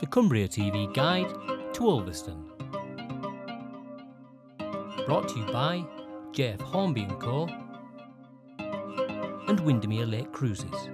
the Cumbria TV guide to Ulverston. Brought to you by JF Hornby & Co. and Windermere Lake Cruises.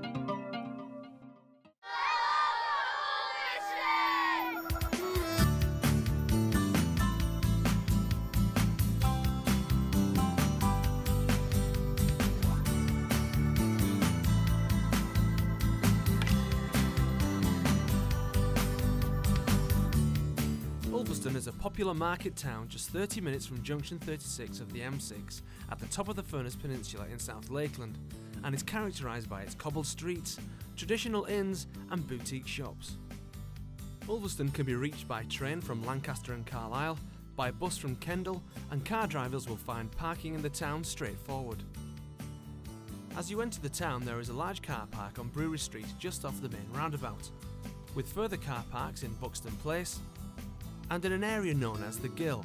Is a popular market town just 30 minutes from junction 36 of the M6 at the top of the Furness Peninsula in South Lakeland and is characterised by its cobbled streets, traditional inns and boutique shops. Ulverston can be reached by train from Lancaster and Carlisle, by bus from Kendal and car drivers will find parking in the town straightforward. As you enter the town there is a large car park on Brewery Street just off the main roundabout, with further car parks in Buxton Place, and in an area known as the Gill.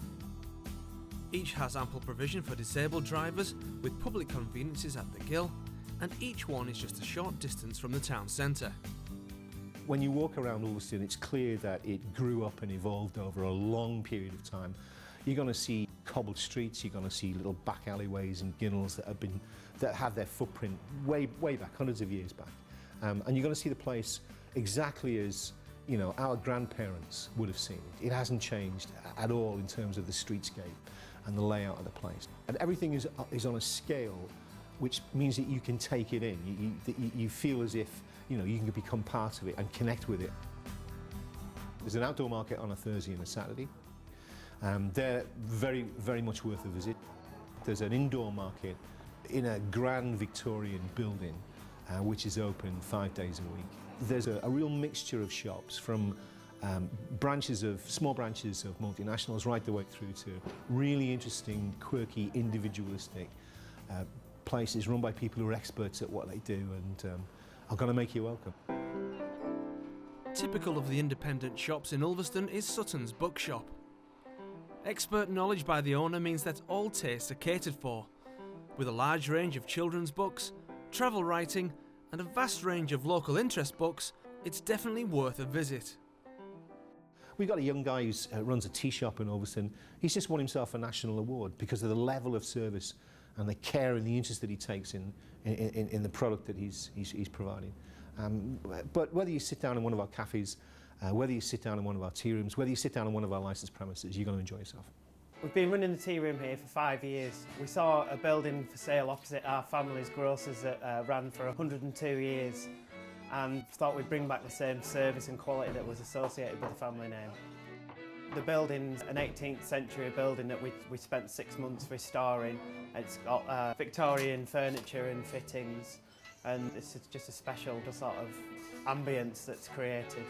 Each has ample provision for disabled drivers with public conveniences at the Gill, and each one is just a short distance from the town centre. When you walk around Ulverston, it's clear that it grew up and evolved over a long period of time. You're going to see cobbled streets, you're going to see little back alleyways and ginnels that have been that have their footprint way way back, hundreds of years back, um, and you're going to see the place exactly as you know, our grandparents would have seen it. It hasn't changed at all in terms of the streetscape and the layout of the place. And everything is, is on a scale which means that you can take it in. You, you, you, feel as if, you know, you can become part of it and connect with it. There's an outdoor market on a Thursday and a Saturday. Um, they're very, very much worth a visit. There's an indoor market in a grand Victorian building uh, which is open five days a week. There's a, a real mixture of shops from um, branches of, small branches of multinationals right the way through to really interesting, quirky, individualistic uh, places run by people who are experts at what they do and um, are going to make you welcome. Typical of the independent shops in Ulverston is Sutton's Bookshop. Expert knowledge by the owner means that all tastes are catered for, with a large range of children's books, travel writing, and a vast range of local interest books, it's definitely worth a visit. We've got a young guy who uh, runs a tea shop in Ulverston. He's just won himself a national award because of the level of service and the care and the interest that he takes in, in, in, in the product that he's, he's, he's providing. Um, but whether you sit down in one of our cafes, uh, whether you sit down in one of our tea rooms, whether you sit down in one of our licensed premises, you're going to enjoy yourself. We've been running the tea room here for five years. We saw a building for sale opposite our family's grocers that uh, ran for 102 years and thought we'd bring back the same service and quality that was associated with the family name. The building's an 18th century building that we, we spent six months restoring. It's got uh, Victorian furniture and fittings and it's just a special sort of ambience that's created.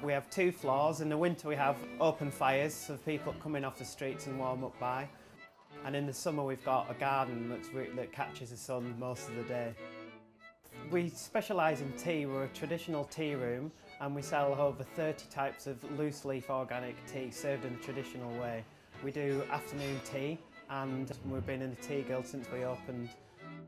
We have two floors. In the winter we have open fires so people coming off the streets and warm up by. And in the summer we've got a garden that catches the sun most of the day. We specialise in tea. We're a traditional tea room and we sell over 30 types of loose leaf organic tea served in the traditional way. We do afternoon tea and we've been in the Tea Guild since we opened.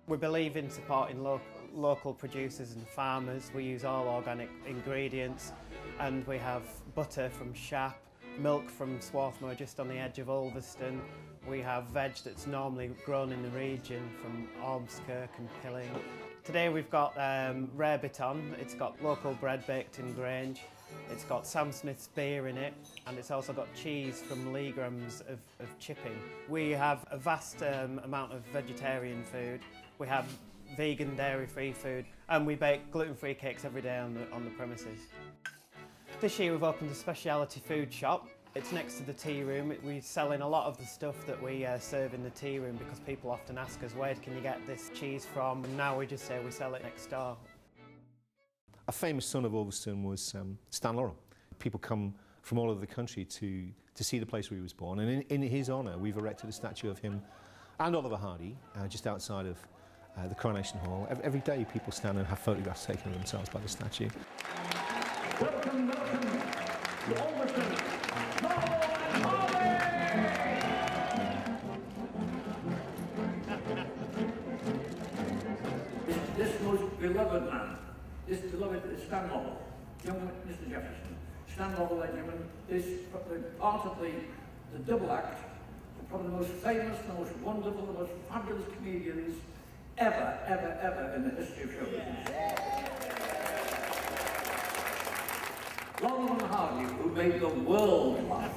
We believe in supporting lo local producers and farmers. We use all organic ingredients and we have butter from Shap, milk from Swarthmoor just on the edge of Ulverston. We have veg that's normally grown in the region from Ormskirk and Pilling. Today we've got um, Rarebit. It's got local bread baked in Grange. It's got Sam Smith's beer in it and it's also got cheese from Leagram's of, of Chipping. We have a vast um, amount of vegetarian food. We have vegan dairy-free food and we bake gluten-free cakes every day on the, on the premises. This year we've opened a speciality food shop. It's next to the tea room. We're selling a lot of the stuff that we uh, serve in the tea room because people often ask us, where can you get this cheese from? And now we just say we sell it next door. A famous son of Ulverston was um, Stan Laurel. People come from all over the country to, to see the place where he was born. And in, in his honour, we've erected a statue of him and Oliver Hardy uh, just outside of uh, the Coronation Hall. Every, every day people stand and have photographs taken of themselves by the statue. Welcome, welcome to Ulverston, Noel and Harvey! This most beloved man, this beloved Stanmore, young Mr Jefferson, Stanmore Regiment is part of the, the double act, probably the most famous, the most wonderful, the most fabulous comedians ever, ever, ever in the history of show business. Laurel and Hardy, who made the world laugh.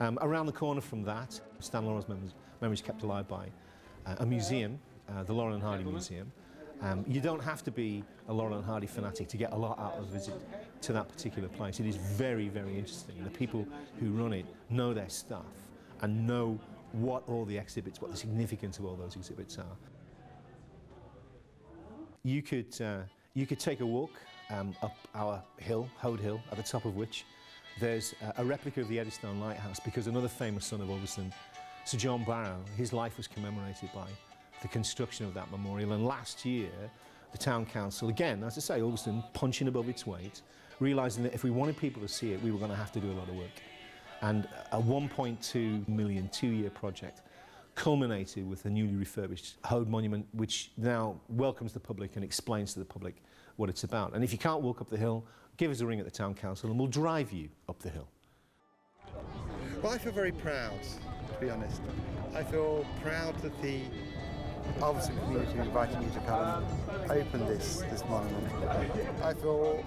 Um, around the corner from that, Stan Laurel's memories, memories kept alive by uh, a museum, uh, the Laurel and Hardy Museum. Um, you don't have to be a Laurel and Hardy fanatic to get a lot out of a visit to that particular place. It is very, very interesting. The people who run it know their stuff and know what all the exhibits, what the significance of all those exhibits are. You could, uh, you could take a walk um, up our hill, Hoad Hill, at the top of which there's uh, a replica of the Eddystone Lighthouse because another famous son of Ulverston, Sir John Barrow, his life was commemorated by the construction of that memorial. And last year, the town council, again, as I say, Ulverston punching above its weight, realising that if we wanted people to see it, we were going to have to do a lot of work. And a 1.2 million two-year project culminated with a newly refurbished Hoad Monument, which now welcomes the public and explains to the public what it's about. And if you can't walk up the hill, give us a ring at the town council and we'll drive you up the hill. Well, I feel very proud, to be honest. I feel proud that the Ulverston community invited me to come and open this, this monument. I feel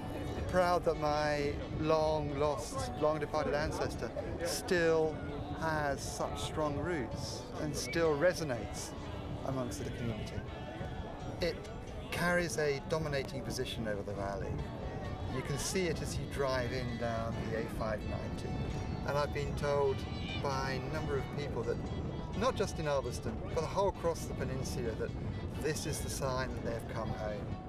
proud that my long lost, long departed ancestor still has such strong roots and still resonates amongst the community. It carries a dominating position over the valley. You can see it as you drive in down the A590. And I've been told by a number of people that, not just in Ulverston, but the whole across the peninsula, that this is the sign that they've come home.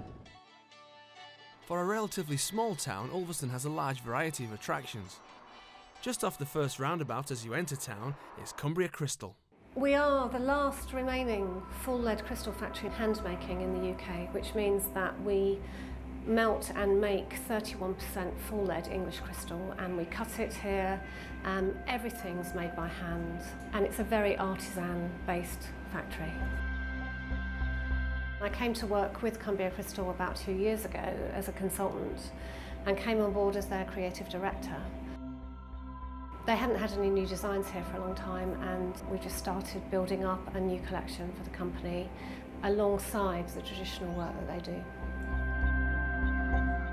For a relatively small town, Ulverston has a large variety of attractions. Just off the first roundabout as you enter town is Cumbria Crystal. We are the last remaining full lead crystal factory handmaking in the UK, which means that we melt and make 31% full lead English crystal and we cut it here. Um, everything's made by hand and it's a very artisan based factory. I came to work with Cumbria Crystal about two years ago as a consultant and came on board as their creative director. They hadn't had any new designs here for a long time and we just started building up a new collection for the company alongside the traditional work that they do.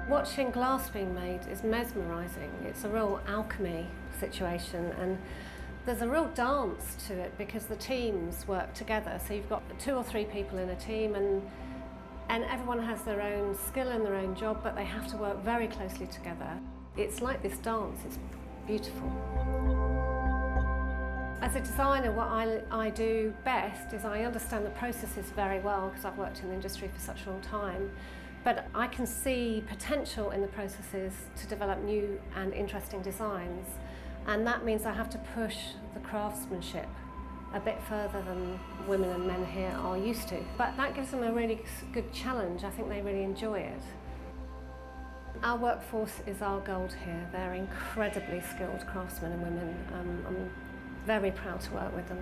Watching glass being made is mesmerising. It's a real alchemy situation and there's a real dance to it because the teams work together. So you've got two or three people in a team and and everyone has their own skill and their own job, but they have to work very closely together. It's like this dance, it's beautiful. As a designer, what I, I do best is I understand the processes very well because I've worked in the industry for such a long time. But I can see potential in the processes to develop new and interesting designs. And that means I have to push the craftsmanship a bit further than women and men here are used to. But that gives them a really good challenge. I think they really enjoy it. Our workforce is our gold here. They're incredibly skilled craftsmen and women. Um, I'm very proud to work with them.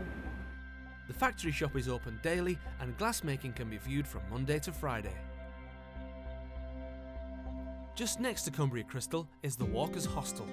The factory shop is open daily and glassmaking can be viewed from Monday to Friday. Just next to Cumbria Crystal is the Walkers Hostel.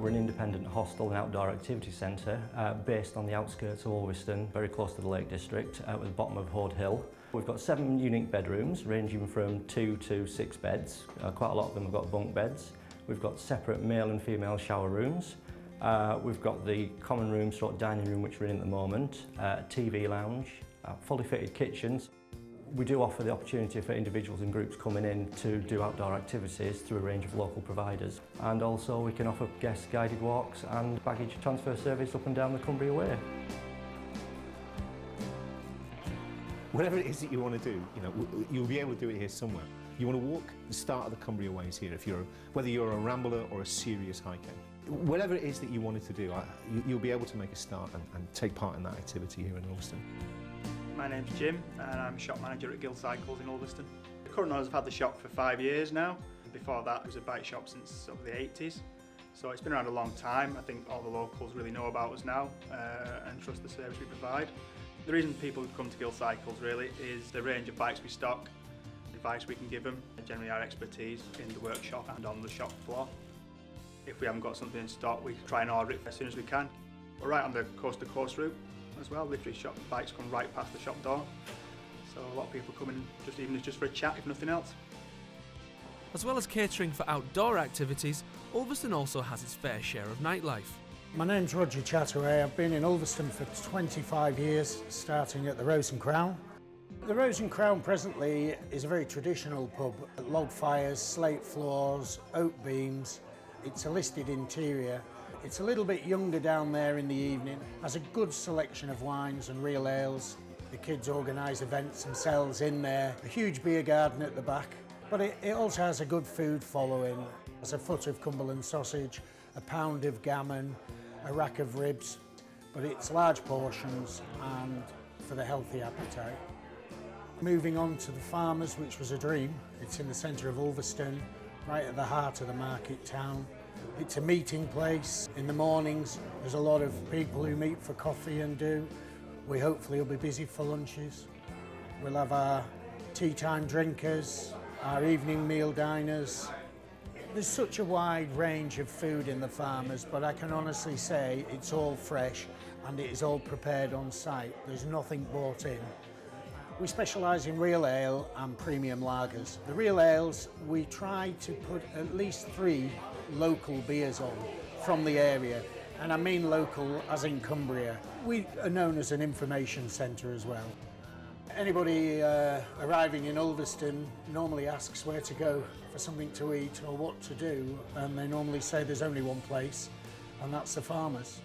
We're an independent hostel and outdoor activity centre uh, based on the outskirts of Ulverston, very close to the Lake District, uh, at the bottom of Hoad Hill. We've got seven unique bedrooms, ranging from two to six beds. Uh, quite a lot of them have got bunk beds. We've got separate male and female shower rooms. Uh, we've got the common room, sort of dining room, which we're in at the moment, uh, TV lounge, uh, fully fitted kitchens. We do offer the opportunity for individuals and groups coming in to do outdoor activities through a range of local providers. And also we can offer guest guided walks and baggage transfer service up and down the Cumbria Way. Whatever it is that you want to do, you know, you'll be able to do it here somewhere. You want to walk the start of the Cumbria Ways here, if you're, whether you're a rambler or a serious hiker. Whatever it is that you wanted to do, you, you'll be able to make a start and, and take part in that activity here in Ulverston. My name's Jim and I'm shop manager at Gill Cycles in Ulverston. The current owners have had the shop for five years now. Before that it was a bike shop since sort of the 80s. So it's been around a long time. I think all the locals really know about us now uh, and trust the service we provide. The reason people come to Gill Cycles really is the range of bikes we stock, the advice we can give them. and Generally our expertise in the workshop and on the shop floor. If we haven't got something in stock, we try and order it as soon as we can. We're right on the coast to coast route as well. Literally shop bikes come right past the shop door. So a lot of people come in just even just for a chat if nothing else. As well as catering for outdoor activities, Ulverston also has its fair share of nightlife. My name's Roger Chataway. I've been in Ulverston for 25 years, starting at the Rose and Crown. The Rose and Crown presently is a very traditional pub. Log fires, slate floors, oak beams. It's a listed interior. It's a little bit younger down there in the evening. Has a good selection of wines and real ales. The kids organise events themselves in there. A huge beer garden at the back. But it, it also has a good food following. There's a foot of Cumberland sausage, a pound of gammon, a rack of ribs, but it's large portions and for the healthy appetite. Moving on to the Farmers, which was a dream. It's in the centre of Ulverston, right at the heart of the market town. It's a meeting place. In the mornings, there's a lot of people who meet for coffee and do. We hopefully will be busy for lunches. We'll have our tea time drinkers, our evening meal diners. There's such a wide range of food in the farmers, but I can honestly say it's all fresh and it is all prepared on site. There's nothing bought in. We specialise in real ale and premium lagers. The real ales, we try to put at least three local beers on from the area. And I mean local as in Cumbria. We are known as an information centre as well. Anybody uh, arriving in Ulverston normally asks where to go for something to eat or what to do, and they normally say there's only one place, and that's the farmers.